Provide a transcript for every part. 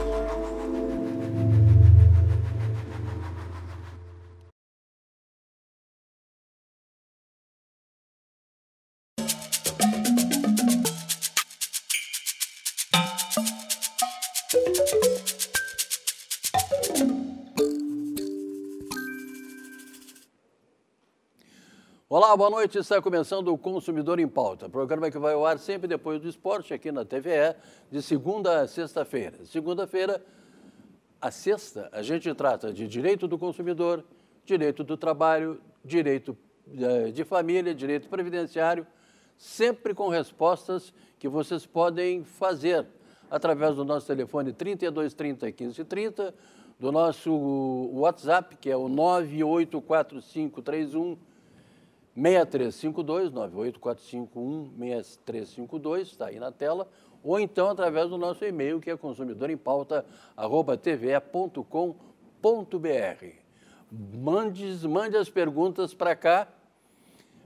Thank you. Olá, boa noite. Está começando o Consumidor em Pauta, programa que vai ao ar sempre depois do esporte aqui na TVE, de segunda a sexta-feira. Segunda-feira, a sexta, a gente trata de direito do consumidor, direito do trabalho, direito eh, de família, direito previdenciário, sempre com respostas que vocês podem fazer através do nosso telefone 3230 1530, do nosso WhatsApp, que é o 984531 6352, 984516352, está aí na tela, ou então através do nosso e-mail, que é consumidorempauta.tve.com.br. Mande, mande as perguntas para cá,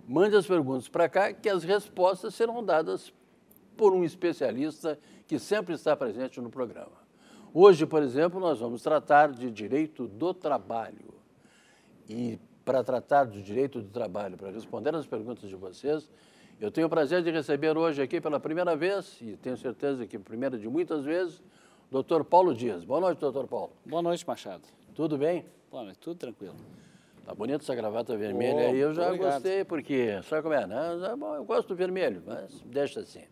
mande as perguntas para cá, que as respostas serão dadas por um especialista que sempre está presente no programa. Hoje, por exemplo, nós vamos tratar de direito do trabalho. E para tratar do direito do trabalho, para responder as perguntas de vocês, eu tenho o prazer de receber hoje aqui pela primeira vez, e tenho certeza que primeira de muitas vezes, o doutor Paulo Dias. Boa noite, doutor Paulo. Boa noite, Machado. Tudo bem? Boa noite, tudo tranquilo. Tá bonita essa gravata vermelha Oh, aí, eu já obrigado. gostei, porque, sabe como é, né? Eu gosto do vermelho, mas deixa assim.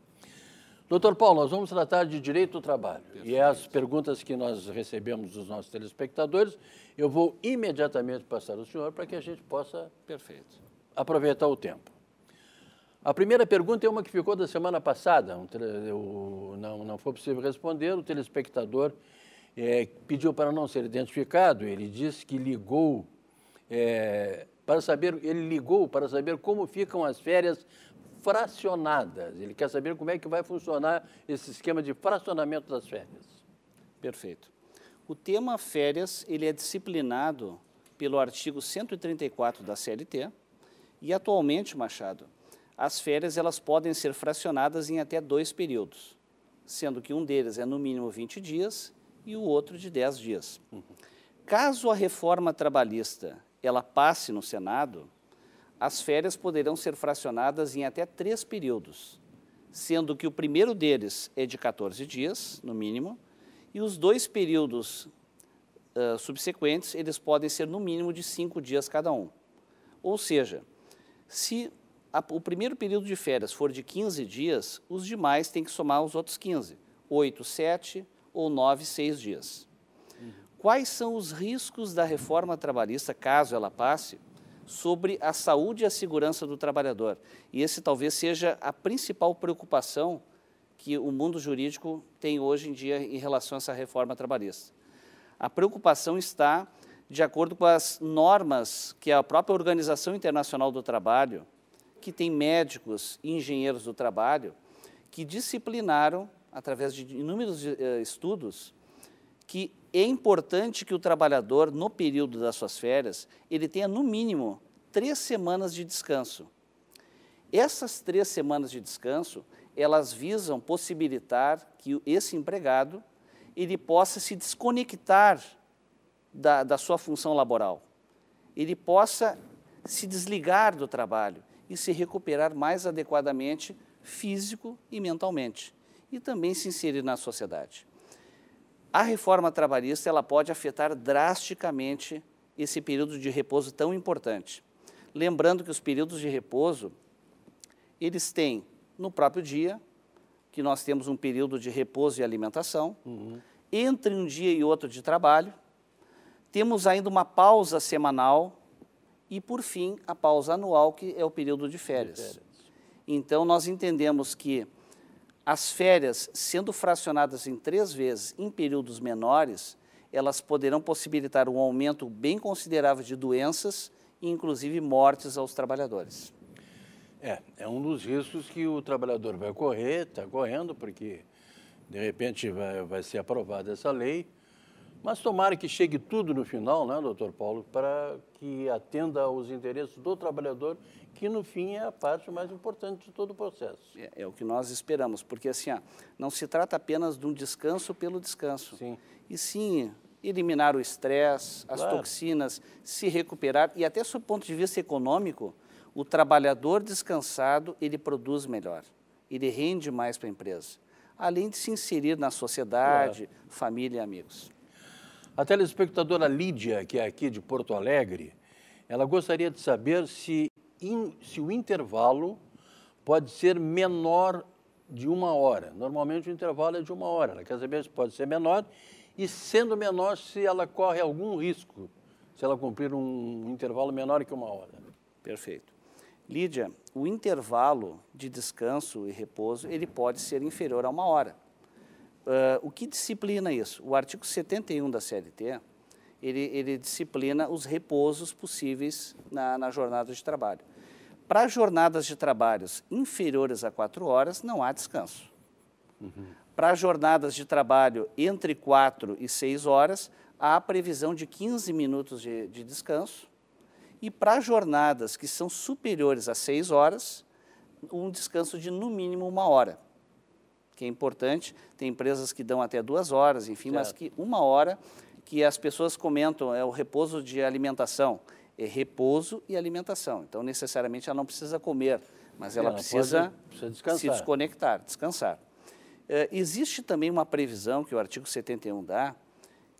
Doutor Paulo, nós vamos tratar de direito do trabalho. E é as perguntas que nós recebemos dos nossos telespectadores, eu vou imediatamente passar ao senhor para que a gente possa Perfeito. aproveitar o tempo. A primeira pergunta é uma que ficou da semana passada, um o- não, não foi possível responder, o telespectador eh, pediu para não ser identificado, ele disse que ligou eh, para saber, ele ligou para saber como ficam as férias fracionadas, ele quer saber como é que vai funcionar esse esquema de fracionamento das férias. Perfeito. O tema férias, ele é disciplinado pelo artigo 134 da CLT e atualmente, Machado, as férias elas podem ser fracionadas em até dois períodos, sendo que um deles é no mínimo 20 dias e o outro de 10 dias. Caso a reforma trabalhista ela passe no Senado, as férias poderão ser fracionadas em até três períodos, sendo que o primeiro deles é de 14 dias, no mínimo, e os dois períodos ah, subsequentes, eles podem ser no mínimo de cinco dias cada um. Ou seja, se a- o primeiro período de férias for de 15 dias, os demais têm que somar os outros 15, 8, 7 ou 9, 6 dias. Quais são os riscos da reforma trabalhista, caso ela passe, sobre a saúde e a segurança do trabalhador? E esse talvez seja a principal preocupação que o mundo jurídico tem hoje em dia em relação a essa reforma trabalhista. A preocupação está de acordo com as normas que a própria Organização Internacional do Trabalho, que tem médicos e engenheiros do trabalho, que disciplinaram, através de inúmeros eh, estudos, que é importante que o trabalhador, no período das suas férias, ele tenha no mínimo três semanas de descanso. Essas três semanas de descanso, elas visam possibilitar que esse empregado ele possa se desconectar da, da sua função laboral, ele possa se desligar do trabalho e se recuperar mais adequadamente físico e mentalmente, e também se inserir na sociedade. A reforma trabalhista ela pode afetar drasticamente esse período de repouso tão importante. Lembrando que os períodos de repouso, eles têm no próprio dia, que nós temos um período de repouso e alimentação, entre um dia e outro de trabalho, temos ainda uma pausa semanal e, por fim, a pausa anual, que é o período de férias. Então, nós entendemos que as férias, sendo fracionadas em três vezes em períodos menores, elas poderão possibilitar um aumento bem considerável de doenças e, inclusive, mortes aos trabalhadores. É, é um dos riscos que o trabalhador vai correr, está correndo, porque de repente vai, vai ser aprovada essa lei, Mas tomara que chegue tudo no final, né, doutor Paulo, para que atenda aos interesses do trabalhador, que no fim é a parte mais importante de todo o processo. É, é o que nós esperamos, porque assim, ó, não se trata apenas de um descanso pelo descanso, Sim. e sim eliminar o estresse, as Claro. toxinas, se recuperar, e até sob o ponto de vista econômico, o trabalhador descansado, ele produz melhor, ele rende mais para a empresa, além de se inserir na sociedade, família e amigos. A telespectadora Lídia, que é aqui de Porto Alegre, ela gostaria de saber se, in- se o intervalo pode ser menor de uma hora. Normalmente o intervalo é de uma hora. Ela quer saber se pode ser menor e, sendo menor, se ela corre algum risco, se ela cumprir um intervalo menor que uma hora. Perfeito. Lídia, o intervalo de descanso e repouso, ele pode ser inferior a uma hora. Ah, o que disciplina isso? O artigo 71 da CLT, ele, ele disciplina os repousos possíveis na, na jornada de trabalho. Para jornadas de trabalhos inferiores a quatro horas, não há descanso. Para jornadas de trabalho entre 4 e 6 horas, há a previsão de 15 minutos de, de descanso. E para jornadas que são superiores a 6 horas, um descanso de no mínimo uma hora. Que é importante, tem empresas que dão até duas horas, enfim, mas Certo. que uma hora que as pessoas comentam é o repouso de alimentação. É repouso e alimentação. Então, necessariamente, ela não precisa comer, mas ela, Ela precisa, precisa se desconectar, descansar. Eh, existe também uma previsão que o artigo 71 dá,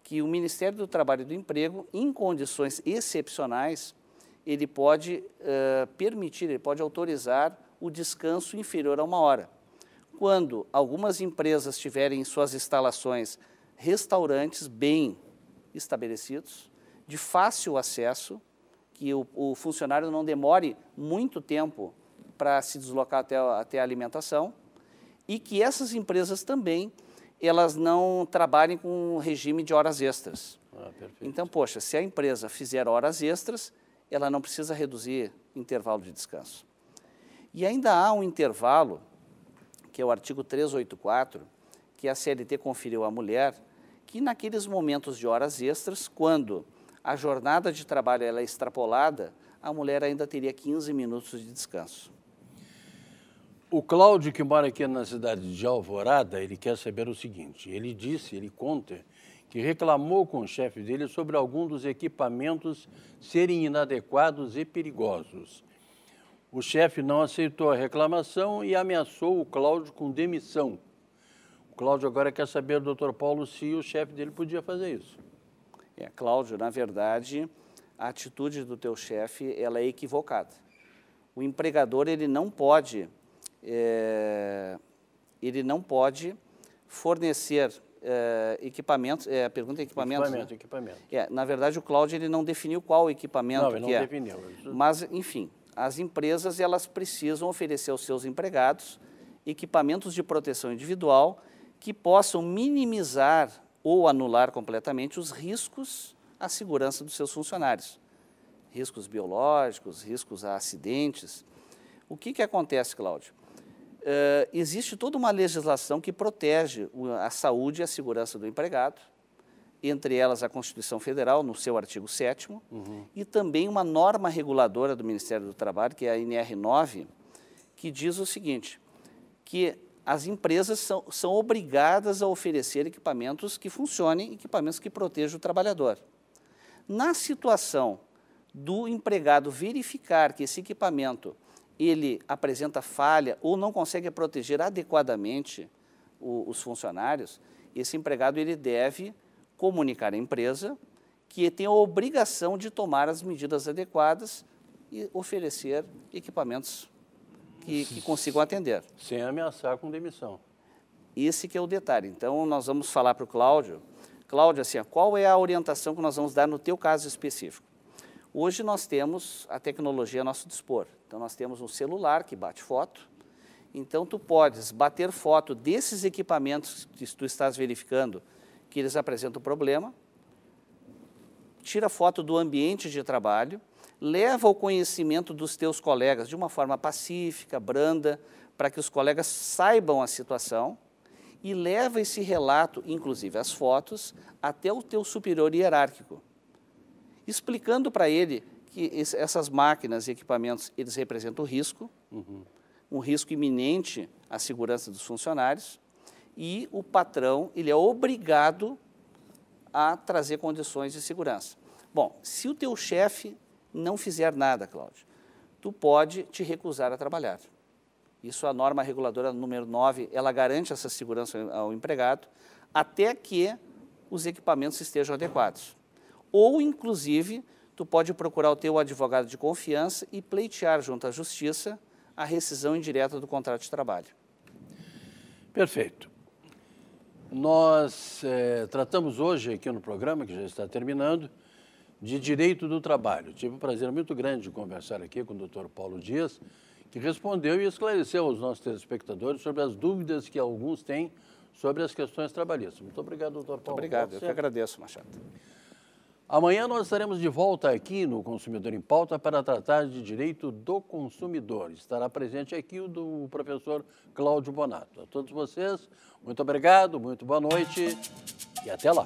que o Ministério do Trabalho e do Emprego, em condições excepcionais, ele pode eh, permitir, ele pode autorizar o descanso inferior a uma hora. Quando algumas empresas tiverem em suas instalações restaurantes bem estabelecidos, de fácil acesso, que o, o funcionário não demore muito tempo para se deslocar até, a- até a alimentação, e que essas empresas também elas não trabalhem com um regime de horas extras. Ah. Então, poxa, se a empresa fizer horas extras, ela não precisa reduzir intervalo de descanso. E ainda há um intervalo, que é o artigo 384, que a CLT conferiu à mulher, que naqueles momentos de horas extras, quando a jornada de trabalho ela é extrapolada, a mulher ainda teria 15 minutos de descanso. O Cláudio, que mora aqui na cidade de Alvorada, ele quer saber o seguinte: ele disse, ele conta, que reclamou com o chefe dele sobre algum dos equipamentos serem inadequados e perigosos. O chefe não aceitou a reclamação e ameaçou o Cláudio com demissão. O Cláudio agora quer saber, doutor Paulo, se o chefe dele podia fazer isso. É, Cláudio, na verdade, a atitude do teu chefe ela é equivocada. O empregador ele não pode, é, ele não pode fornecer é, equipamentos. É, a pergunta equipamentos. né? Equipamento, equipamento. É, na verdade, o Cláudio ele não definiu qual equipamento Não, ele não que é. definiu. Mas, enfim, as empresas elas precisam oferecer aos seus empregados equipamentos de proteção individual que possam minimizar ou anular completamente os riscos à segurança dos seus funcionários. Riscos biológicos, riscos a acidentes. O que, que acontece, Cláudio? Eh, existe toda uma legislação que protege a saúde e a segurança do empregado, entre elas a Constituição Federal, no seu artigo 7 e também uma norma reguladora do Ministério do Trabalho, que é a NR9, que diz o seguinte, que as empresas são, são obrigadas a oferecer equipamentos que funcionem, equipamentos que protejam o trabalhador. Na situação do empregado verificar que esse equipamento ele apresenta falha ou não consegue proteger adequadamente o- os funcionários, esse empregado ele deve comunicar à empresa que tem a obrigação de tomar as medidas adequadas e oferecer equipamentos que, que consigam atender. Sem ameaçar com demissão. Esse que é o detalhe. Então, nós vamos falar para o Cláudio. Cláudio, assim, qual é a orientação que nós vamos dar no teu caso específico? Hoje nós temos a tecnologia a nosso dispor. Então, nós temos um celular que bate foto. Então, tu podes bater foto desses equipamentos que tu estás verificando que eles apresentam problema, tira foto do ambiente de trabalho, leva ao conhecimento dos teus colegas de uma forma pacífica, branda, para que os colegas saibam a situação e leva esse relato, inclusive as fotos, até o teu superior hierárquico, explicando para ele que essas máquinas e equipamentos eles representam risco, uhum. um risco iminente à segurança dos funcionários, e o patrão ele é obrigado a trazer condições de segurança. Bom, se o teu chefe não fizer nada, Cláudio, tu pode te recusar a trabalhar. Isso a norma reguladora número 9, ela garante essa segurança ao empregado até que os equipamentos estejam adequados. Ou, inclusive, tu pode procurar o teu advogado de confiança e pleitear junto à justiça a rescisão indireta do contrato de trabalho. Perfeito. Nós é, tratamos hoje aqui no programa, que já está terminando, de direito do trabalho. Tive um prazer muito grande de conversar aqui com o doutor Paulo Dias, que respondeu e esclareceu aos nossos telespectadores sobre as dúvidas que alguns têm sobre as questões trabalhistas. Muito obrigado, doutor Paulo. Muito obrigado, eu que agradeço, Machado. Amanhã nós estaremos de volta aqui no Consumidor em Pauta para tratar de direito do consumidor. Estará presente aqui o do professor Cláudio Bonato. A todos vocês, muito obrigado, muito boa noite e até lá.